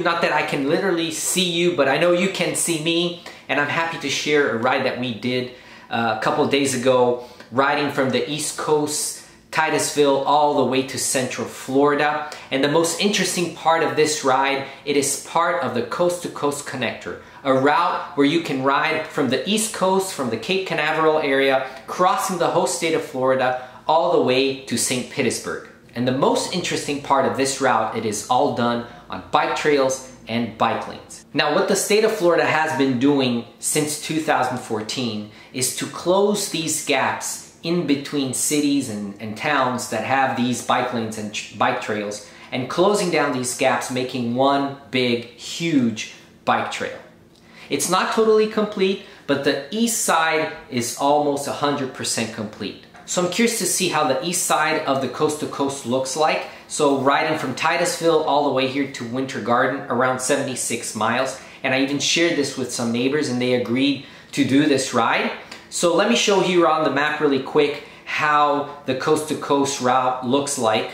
not that I can literally see you, but I know you can see me, and I'm happy to share a ride that we did uh, a couple days ago, riding from the East Coast Titusville all the way to Central Florida. And the most interesting part of this ride, it is part of the Coast to Coast Connector, a route where you can ride from the East Coast, from the Cape Canaveral area, crossing the whole state of Florida, all the way to St. Petersburg. And the most interesting part of this route, it is all done on bike trails and bike lanes. Now what the state of Florida has been doing since 2014 is to close these gaps in between cities and, and towns that have these bike lanes and bike trails and closing down these gaps making one big huge bike trail. It's not totally complete but the east side is almost 100% complete. So I'm curious to see how the east side of the coast to coast looks like. So riding from Titusville all the way here to Winter Garden around 76 miles and I even shared this with some neighbors and they agreed to do this ride. So let me show you on the map really quick how the coast to coast route looks like.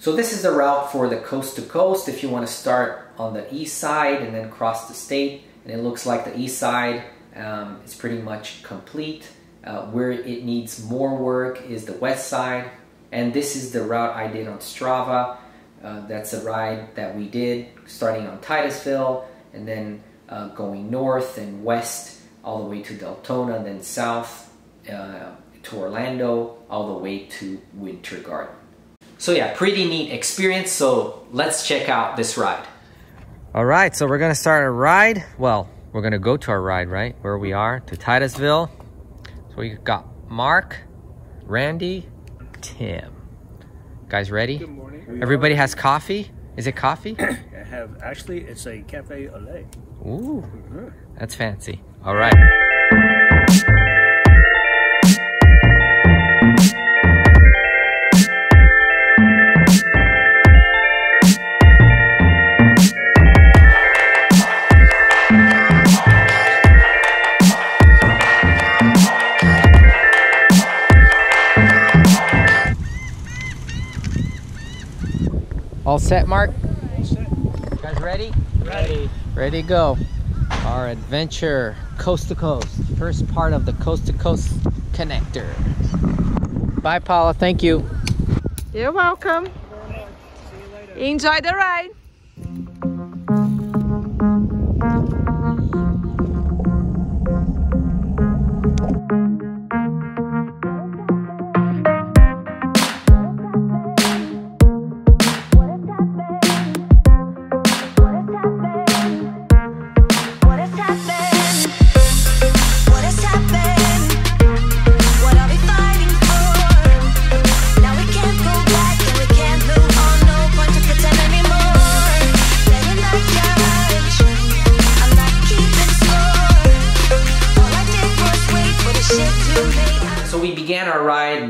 So this is the route for the coast to coast if you want to start on the east side and then cross the state. And it looks like the east side um, is pretty much complete. Uh, where it needs more work is the west side. And this is the route I did on Strava. Uh, that's a ride that we did starting on Titusville and then uh, going north and west all the way to Deltona, then south uh, to Orlando, all the way to Winter Garden. So yeah, pretty neat experience. So let's check out this ride. All right, so we're gonna start a ride. Well, we're gonna go to our ride, right? Where we are, to Titusville. So we got Mark, Randy, Tim. Guys ready? Good morning. Everybody has coffee? Is it coffee? I have, actually, it's a cafe au lait. Ooh, mm-hmm. that's fancy. All right. Set, Mark? All set. You guys ready? Ready. Ready to go. Our adventure coast to coast. First part of the coast to coast connector. Bye, Paula. Thank you. You're welcome. You Enjoy the ride.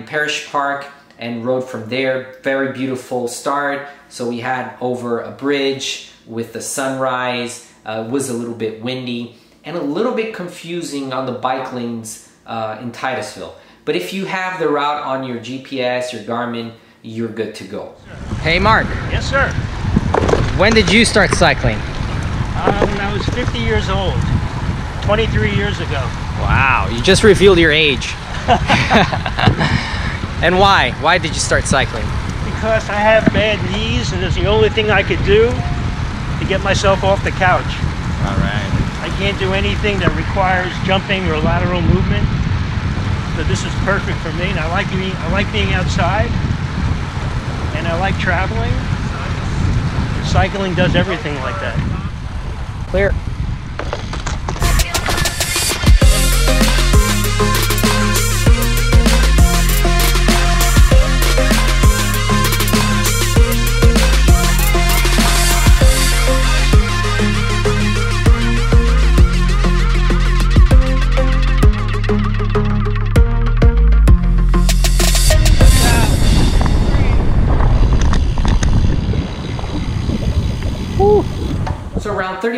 Parrish Park and rode from there. Very beautiful start. So we had over a bridge with the sunrise. Uh, was a little bit windy and a little bit confusing on the bike lanes uh, in Titusville. But if you have the route on your GPS, your Garmin, you're good to go. Hey Mark. Yes, sir. When did you start cycling? Uh, when I was 50 years old, 23 years ago. Wow, you just revealed your age. And why? Why did you start cycling? Because I have bad knees and it's the only thing I could do to get myself off the couch. All right. I can't do anything that requires jumping or lateral movement. So this is perfect for me and I like being, I like being outside and I like traveling. Cycling does everything like that. Clear.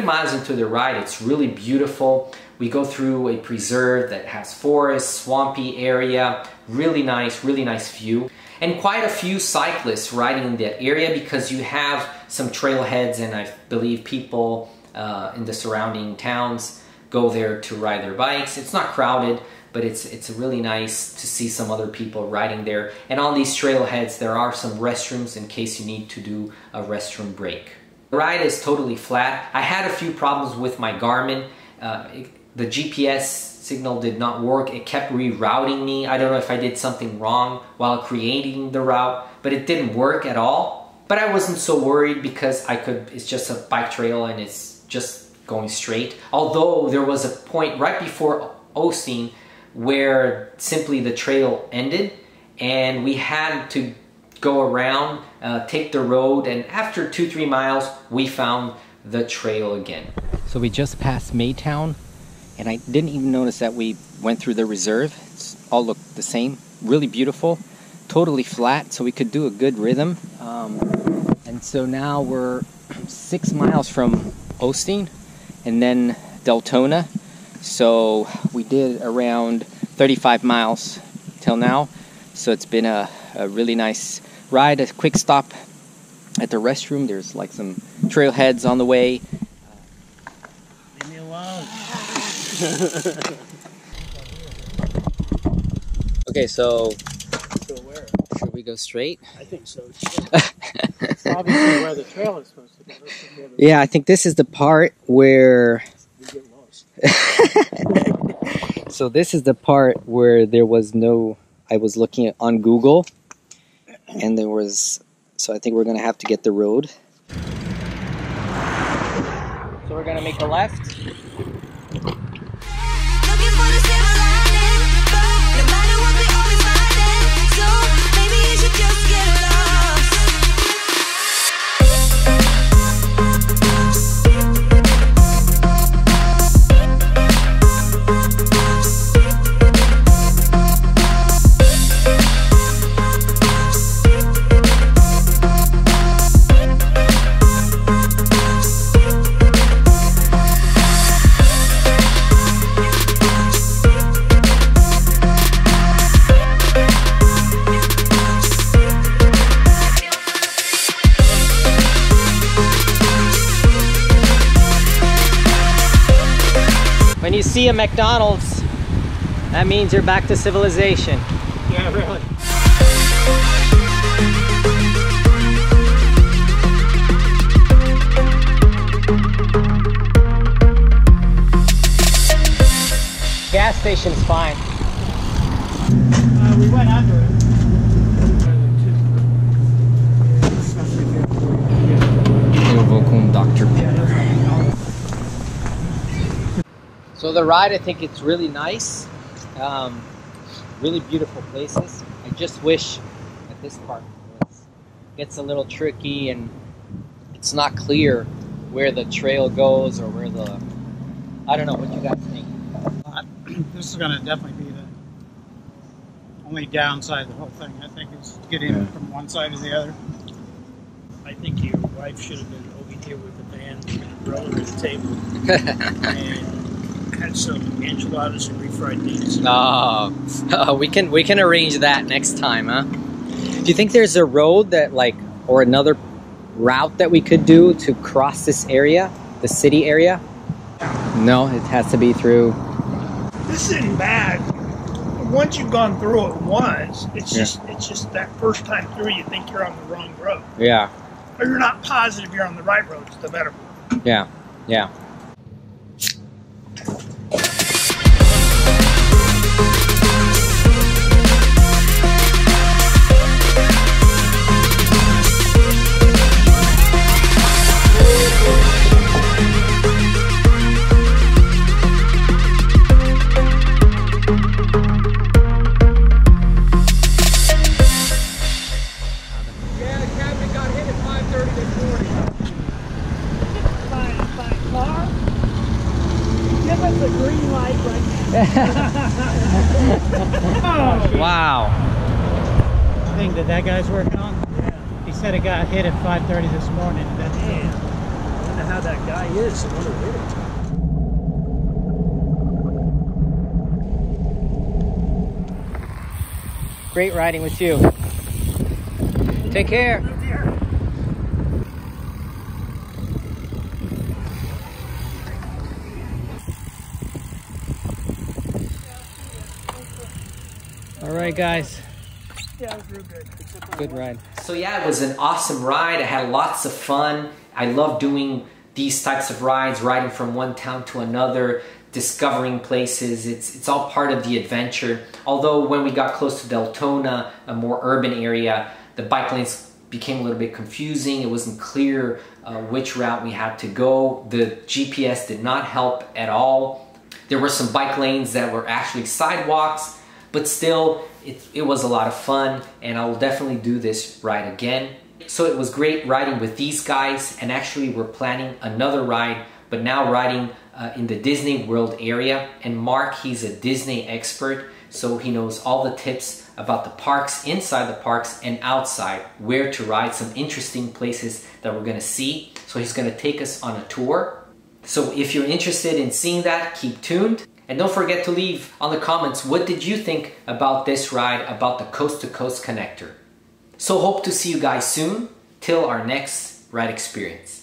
Miles into the ride, it's really beautiful. We go through a preserve that has forest, swampy area, really nice, really nice view. And quite a few cyclists riding in that area because you have some trailheads, and I believe people uh, in the surrounding towns go there to ride their bikes. It's not crowded, but it's it's really nice to see some other people riding there. And on these trailheads, there are some restrooms in case you need to do a restroom break. The ride is totally flat. I had a few problems with my Garmin. Uh, it, the GPS signal did not work. It kept rerouting me. I don't know if I did something wrong while creating the route, but it didn't work at all. But I wasn't so worried because I could, it's just a bike trail and it's just going straight. Although there was a point right before Osteen where simply the trail ended and we had to go around, uh, take the road, and after two, three miles, we found the trail again. So we just passed Maytown, and I didn't even notice that we went through the reserve. It's all looked the same, really beautiful, totally flat, so we could do a good rhythm. Um, and so now we're six miles from Osteen, and then Deltona. So we did around 35 miles till now. So it's been a, a really nice ride, a quick stop at the restroom. There's like some trailheads on the way. Leave me alone. Okay, so So where? should we go straight? I think so. Obviously where the trail is supposed to go. This is where the- Yeah, I think this is the part where. we get lost. So this is the part where there was no. I was looking at, on Google, and there was. So I think we're gonna have to get the road. So we're gonna make a left. See a McDonald's, that means you're back to civilization. Yeah, really. Gas station's fine. Uh, we went under it. Eu vou com Dr. Pepper. So the ride, I think it's really nice. Um, really beautiful places. I just wish that this part was, gets a little tricky and it's not clear where the trail goes or where the I don't know what you guys think. this is going to definitely be the only downside of the whole thing. I think is getting Yeah. from one side to the other. I think your wife should have been over here with the band brother at the table and had some enchiladas and refried beans. Oh, oh, we can we can arrange that next time, huh? Do you think there's a road that like or another route that we could do to cross this area, the city area? No, it has to be through. this isn't bad. Once you've gone through it once, it's Yeah. just it's just that first time through you think you're on the wrong road. Yeah, Or you're not positive you're on the right road, it's the better road. yeah, yeah. thing that that guy's working on? Yeah. He said it got hit at 5.30 this morning. That's Damn. I wonder how that guy is. I wonder where it's Great riding with you. Take care. All right, guys. Yeah, it was real good. Good ride. So yeah, it was an awesome ride. I had lots of fun. I love doing these types of rides, riding from one town to another, discovering places. It's it's all part of the adventure. Although when we got close to Deltona, a more urban area, the bike lanes became a little bit confusing. It wasn't clear uh, which route we had to go. The GPS did not help at all. There were some bike lanes that were actually sidewalks, but still, it, it was a lot of fun, and I will definitely do this ride again. So it was great riding with these guys, and actually, we're planning another ride, but now riding uh, in the Disney World area. And Mark, he's a Disney expert, so he knows all the tips about the parks, inside the parks, and outside, where to ride, some interesting places that we're gonna see. So he's gonna take us on a tour. So if you're interested in seeing that, keep tuned. And don't forget to leave on the comments what did you think about this ride, about the Coast to Coast Connector. So hope to see you guys soon. Till our next ride experience.